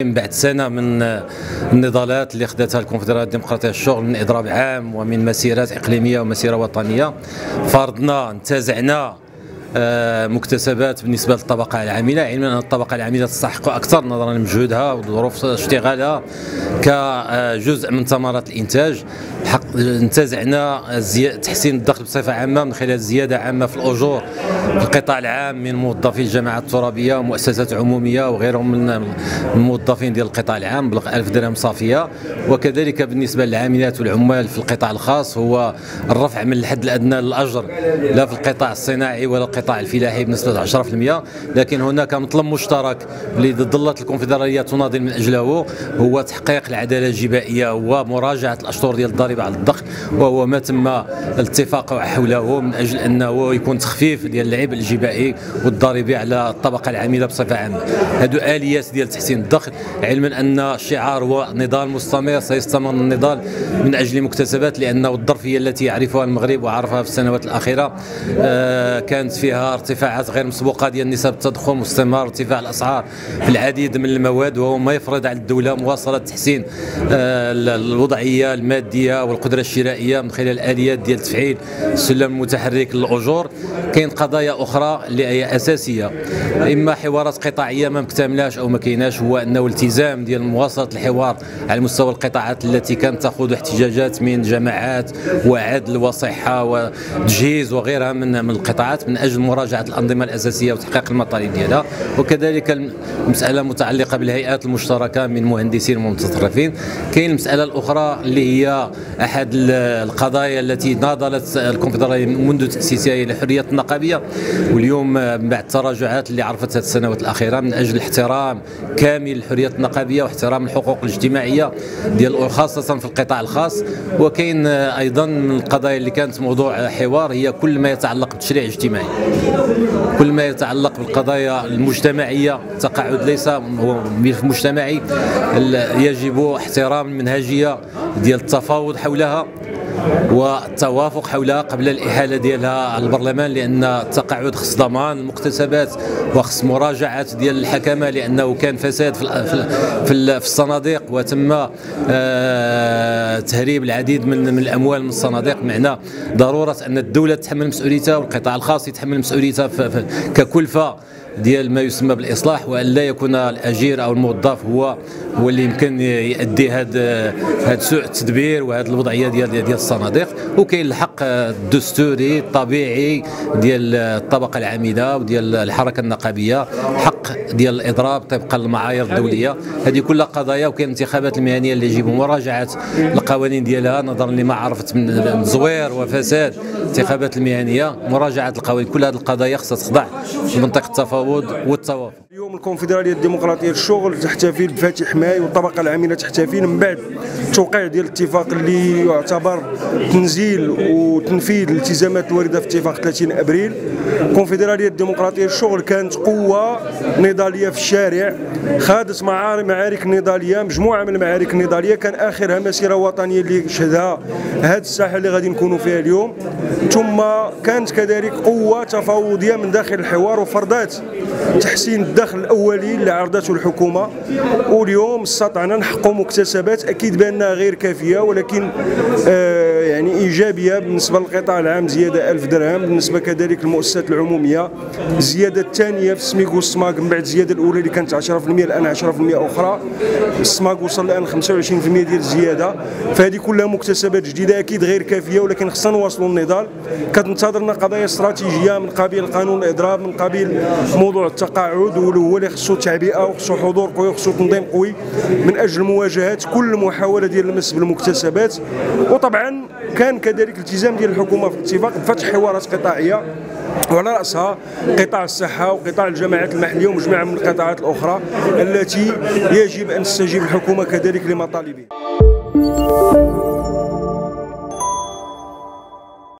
بعد سنة من النضالات اللي خدتها الكونفدراليه الديمقراطيه الشغل من إضراب عام ومن مسيرات إقليمية ومسيرة وطنية فرضنا انتزعنا. مكتسبات بالنسبة للطبقة العاملة علما أن الطبقة العاملة تستحق أكثر نظرا لمجهودها وظروف اشتغالها كجزء من ثمرات الإنتاج. حق انتزعنا تحسين الدخل بصفة عامة من خلال زيادة عامة في الأجور. في القطاع العام من موظفي الجماعات الترابية ومؤسسات عمومية وغيرهم من الموظفين ديال القطاع العام بلغ 1000 درهم صافية. وكذلك بالنسبة للعاملات والعمال في القطاع الخاص هو الرفع من الحد الأدنى للأجر. لا في القطاع الصناعي ولا القطاع الفلاحي بنسبة 10% لكن هناك مطلب مشترك اللي ظلت الكونفدرالية تناضل من أجله هو تحقيق العدالة الجبائية ومراجعة الاشطور ديال الضريبة على الدخل وهو ما تم الاتفاق حوله من أجل أنه يكون تخفيف ديال العبء الجبائي والضريبي على الطبقة العاملة بصفة عامة. هذو آليات ديال تحسين الدخل علما أن الشعار هو نضال مستمر سيستمر النضال من أجل مكتسبات لأنه الظرفيه التي يعرفها المغرب وعرفها في السنوات الأخيرة. آه، كانت فيها ارتفاعات غير مسبوقة ديال نسب التضخم واستمرار ارتفاع الأسعار في العديد من المواد وهو ما يفرض على الدولة مواصلة تحسين آه، الوضعية المادية والقدره الشرائية من خلال الآليات ديال تفعيل السلم المتحرك للأجور. كاين قضايا أخرى اللي هي أساسية. إما حوارات قطاعية ما مكتملاش أو ما كايناش هو أنه التزام ديال مواصلة الحوار على مستوى القطاعات التي كانت تاخذ احتجاجات من جماعات وعدل وصحة وتجهيز وغيرها من من القطاعات من أجل مراجعة الأنظمة الأساسية وتحقيق المطالب ديالها. وكذلك المساله المتعلقه بالهيئات المشتركة من مهندسين ومتطرفين. كاين المسألة الأخرى اللي هي أحد القضايا التي ناضلت الكونفدرالية منذ تأسيسها إلى الحريه النقابية واليوم بعد التراجعات اللي عرفتها السنوات الأخيرة من أجل احترام كامل الحريه النقابية واحترام الحقوق الاجتماعية ديال خاصة في القطاع الخاص. وكاين أيضا من القضايا اللي كانت موضوع حوار هي كل ما يتعلق بالتشريع الاجتماعي. كل ما يتعلق بالقضايا المجتمعية التقاعد ليس هو ملف مجتمعي يجب احترام المنهجية ديال التفاوض حولها والتوافق حولها قبل الاحاله ديالها البرلمان لأن التقاعد خص ضمان المكتسبات وخص مراجعات ديال الحكمه لأنه كان فساد في في الصناديق وتم آه، تهريب العديد من من الأموال من الصناديق. معنى ضرورة أن الدولة تتحمل مسؤوليتها والقطاع الخاص يتحمل مسؤوليتها ككلفة. ديال ما يسمى بالإصلاح وأن لا يكون الأجير أو الموظف هو هو اللي يمكن يؤدي هذا هذا سوء التدبير وهذه الوضعية ديال ديال الصناديق. وكاين الحق الدستوري الطبيعي ديال الطبقة العامله وديال الحركة النقابية. حق ديال الإضراب طبقا للمعايير الدولية. هذه كلها قضايا وكاين الانتخابات المهنية اللي يجب مراجعه القوانين ديالها. نظرا لما عرفت من زوير وفساد الانتخابات المهنية مراجعة القوانين. كل هذه القضايا خصها تخضع لمنطقة التفاوض. والتوافق. اليوم الكونفدرالية الديمقراطية للشغل تحتفل بفاتح ماي والطبقة العاملة تحتفل. من بعد التوقيع ديال الاتفاق اللي يعتبر تنزيل وتنفيذ الالتزامات الواردة في اتفاق 30 أبريل. الكونفدرالية الديمقراطية للشغل كانت قوة نضالية في الشارع. خاضت معارك نضالية مجموعة من المعارك النضالية. كان آخرها مسيرة وطنية اللي شهدها هذه الساحة اللي غادي نكونوا فيها اليوم. ثم كانت كذلك قوة تفاوضية من داخل الحوار وفرضات تحسين الدخل الاولي اللي عرضته الحكومة. واليوم استطعنا نحققوا مكتسبات أكيد بأنها غير كافية ولكن آه يعني إيجابية بالنسبة للقطاع العام زيادة 1000 درهم بالنسبة كذلك للمؤسسات العمومية الزياده الثانية في السميك والسماك من بعد الزيادة الأولى اللي كانت 10% الآن 10% أخرى. السماك وصل الآن 25% ديال الزيادة. فهذه كلها مكتسبات جديدة أكيد غير كافية ولكن خصنا نواصلوا النضال. كتنتظرنا قضايا استراتيجية من قبيل قانون الإضراب من قبيل موضوع التقاعد هو اللي خصو تعبئه وخصو حضور قوي وخصو تنظيم قوي من أجل مواجهة كل محاولة ديال المس بالمكتسبات. وطبعا كان كذلك التزام ديال الحكومة في الاتفاق بفتح حوارات قطاعية وعلى رأسها قطاع الصحة وقطاع الجماعات المحلية ومجموعة من القطاعات الأخرى التي يجب أن تستجيب الحكومة كذلك لمطالبها.